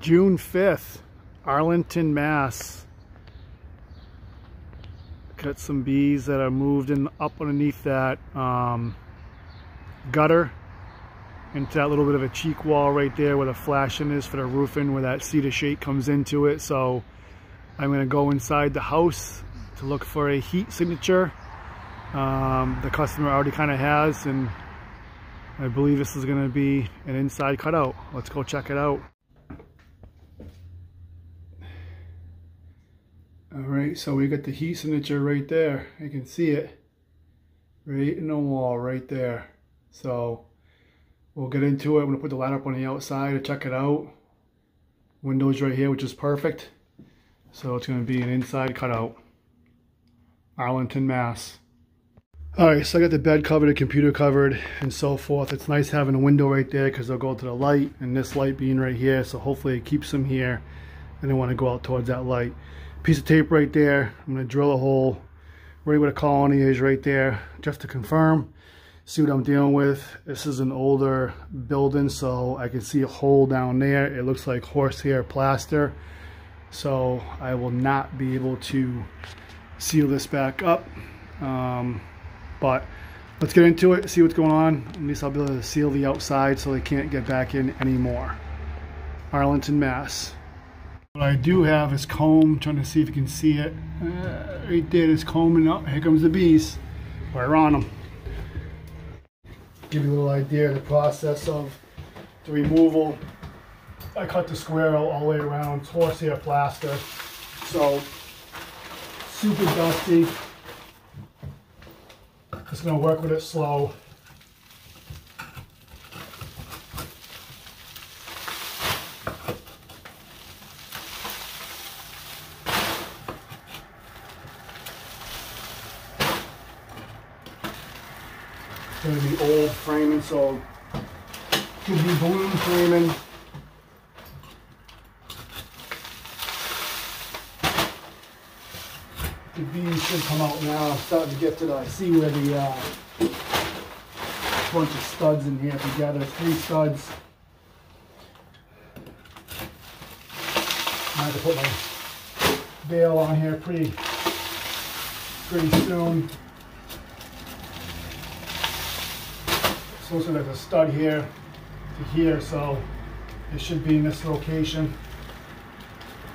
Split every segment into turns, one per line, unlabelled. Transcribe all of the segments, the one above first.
June 5th, Arlington, Mass. Got some bees that are moved in up underneath that um, gutter into that little bit of a cheek wall right there where the flashing is for the roofing where that cedar shake comes into it. So I'm gonna go inside the house to look for a heat signature. Um, the customer already kind of has and I believe this is gonna be an inside cutout. Let's go check it out. Right, so we got the heat signature right there. You can see it right in the wall right there. So we'll get into it. I'm gonna put the ladder up on the outside to check it out. Windows right here, which is perfect. So it's gonna be an inside cutout. Arlington, Mass. All right, so I got the bed covered, the computer covered, and so forth. It's nice having a window right there because they'll go to the light and this light being right here. So hopefully it keeps them here and they want to go out towards that light. Piece of tape right there. I'm gonna drill a hole right where the colony is right there just to confirm see what I'm dealing with. This is an older building, so I can see a hole down there. It looks like horsehair plaster. So I will not be able to seal this back up. Um, but let's get into it, see what's going on. At least I'll be able to seal the outside so they can't get back in anymore. Arlington, Mass. What I do have is comb, trying to see if you can see it. Uh, right there, it's combing up. Here comes the bees. We're on them give you a little idea of the process of the removal. I cut the square all, the way around, horsehair plaster. So, super dusty. Just gonna work with it slow. Going to be old framing, so could be balloon framing. The beams should come out now. I'm starting to get to the, I see where the uh, bunch of studs in here together, three studs. I have to put my bail on here pretty, pretty soon. So looks like a stud here to here, so it should be in this location.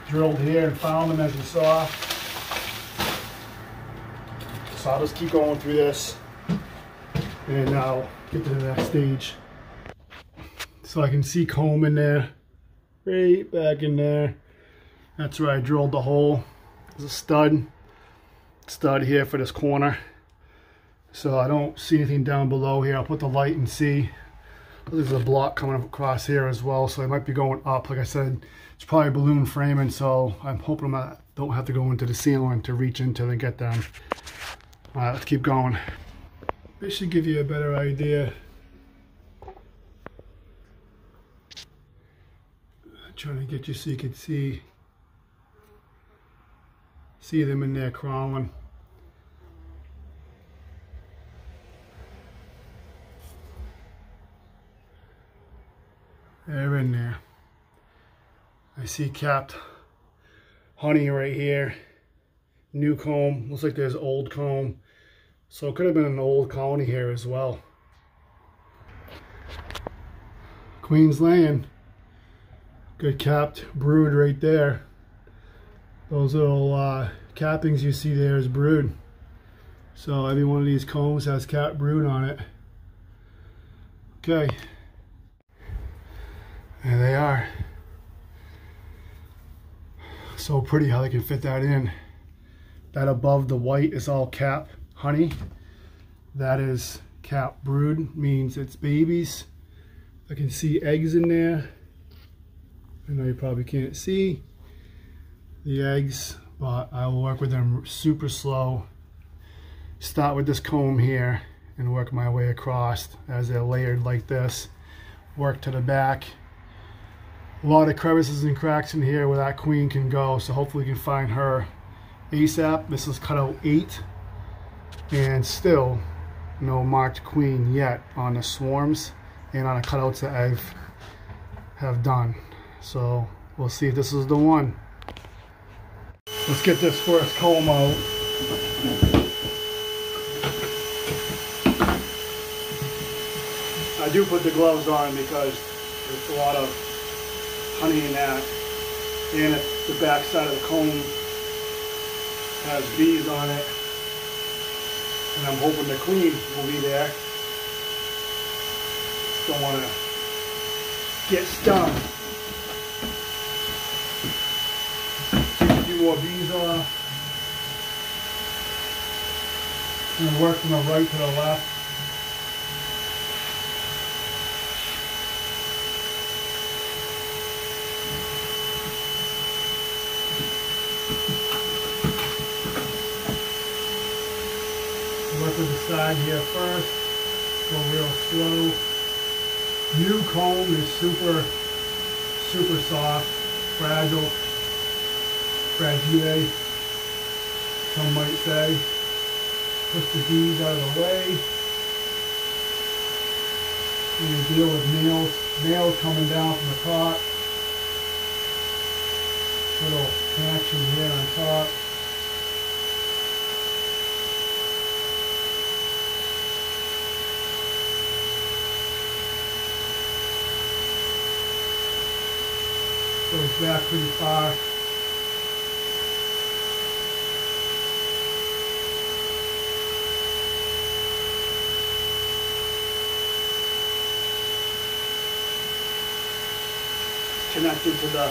Drilled here and found them as you saw. So I'll just keep going through this and I'll get to the next stage. So I can see comb in there, right back in there. That's where I drilled the hole. There's a stud, stud here for this corner. So I don't see anything down below here. I'll put the light and see. There's a block coming up across here as well, so it might be going up. Like I said, it's probably balloon framing, so I'm hoping I don't have to go into the ceiling to reach into and get them. All right, let's keep going. This should give you a better idea. trying to get you so you can see see them in there crawling. They're in there. I see capped honey right here. New comb. Looks like there's old comb. So it could have been an old colony here as well. Queen's laying. Good capped brood right there. Those little uh, cappings you see there is brood. So every one of these combs has capped brood on it. Okay. There they are. So pretty how they can fit that in. That above the white is all cap honey. That is cap brood, means it's babies. I can see eggs in there. I know you probably can't see the eggs, but I will work with them super slow. Start with this comb here and work my way across as they're layered like this. Work to the back a lot of crevices and cracks in here where that queen can go so hopefully we can find her ASAP this is cutout 8 and still no marked queen yet on the swarms and on the cutouts that I've have done so We'll see if this is the one. Let's get this first comb out. I do put the gloves on because there's a lot of honey in that. And the back side of the comb has bees on it. And I'm hoping the queen will be there. Don't want to get stung. Take a few more bees off. And work from the right to the left. Work with the side here first. Go real slow. New comb is super, super soft, fragile, fragile, some might say. Push the bees out of the way. And you deal with nails, nails coming down from the top. Little connection here on top. Back pretty far. Connected to the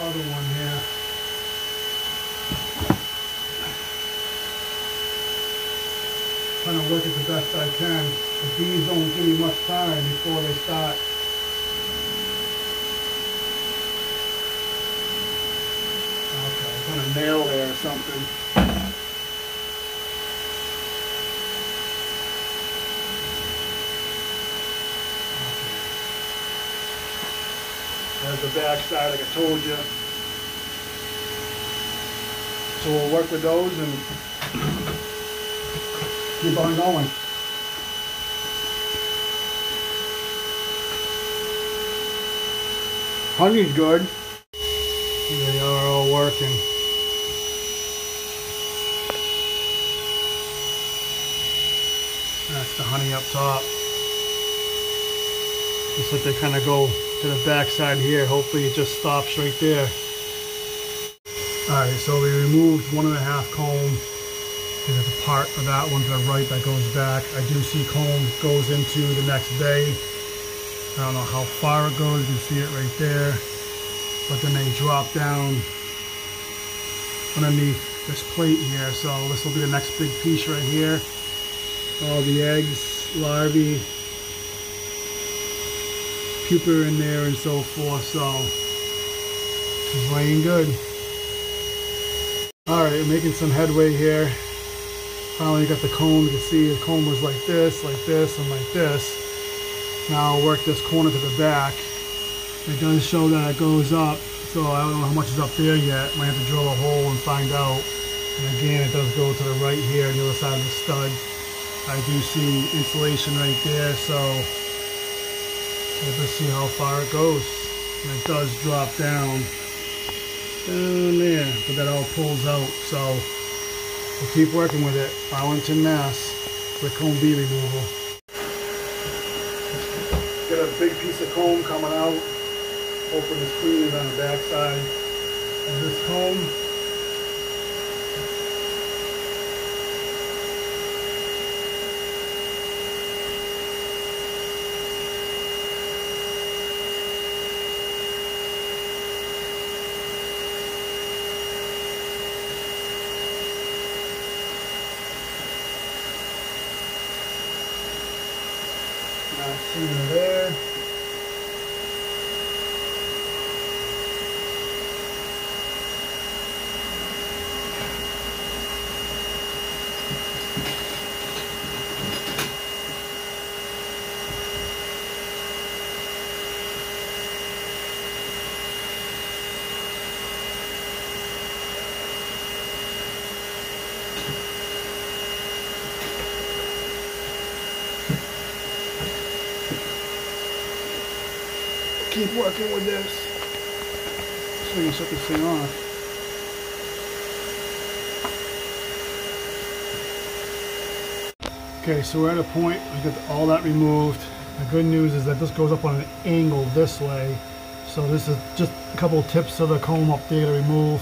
other one here. Trying to work it the best I can. The bees don't give me much time before they start on a nail there or something. There's the back side like I told you. So we'll work with those and keep on going. Honey's good. They are all working. That's the honey up top. Looks like they kind of go to the back side here. Hopefully it just stops right there. Alright, so we removed one and a half comb. There's a part of that one to the right that goes back. I do see comb goes into the next bay. I don't know how far it goes. You can see it right there. But then they drop down underneath this plate here. So this will be the next big piece right here all the eggs, larvae, pupa in there and so forth, so it's laying good. Alright, we're making some headway here. Finally got the comb, you can see the comb was like this, like this, and like this. Now I'll work this corner to the back. It does show that it goes up, so I don't know how much is up there yet. Might have to drill a hole and find out. And again, it does go to the right here the other side of the stud. I do see insulation right there, so let's see how far it goes. And it does drop down oh, down there, but that all pulls out, so we'll keep working with it. Arlington, Mass, Whitcomb bee removal. Got a big piece of comb coming out. Hoping it's clean on the back side of this comb. See there. Keep working with this. we can shut this thing off. Okay, so we're at a point, I got all that removed. The good news is that this goes up on an angle this way. So this is just a couple of tips of the comb up there to remove.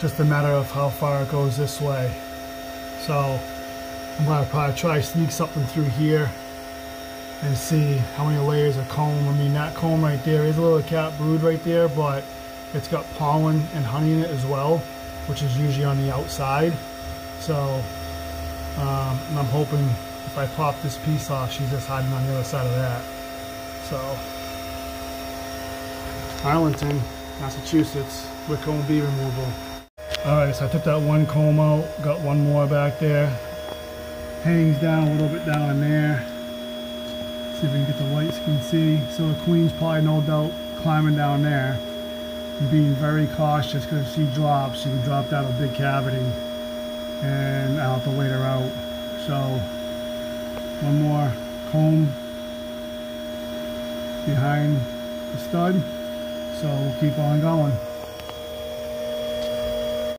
Just a matter of how far it goes this way. So I'm gonna probably try sneak something through here and see how many layers of comb. I mean that comb right there is a little cap brood right there, but it's got pollen and honey in it as well, which is usually on the outside. So um, and I'm hoping if I pop this piece off, she's just hiding on the other side of that. So Arlington, Massachusetts, Whitcomb bee removal. Alright, so I took that one comb out, got one more back there. Hangs down a little bit down in there. See if we can get the light so you can see. So the queen's probably no doubt climbing down there. Being very cautious because if she drops, she can drop down a big cavity. And I'll have to wait her out. So one more comb behind the stud. So we'll keep on going.